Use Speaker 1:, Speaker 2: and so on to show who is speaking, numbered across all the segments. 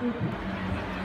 Speaker 1: Thank.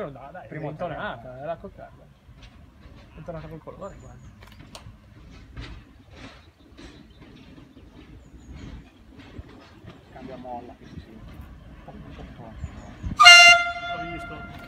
Speaker 1: zucchero dai, dai,
Speaker 2: Primo
Speaker 1: è tornata, è la coccarda. È tornata col colore, guarda.
Speaker 2: Cambia molla che si sente. Ho visto.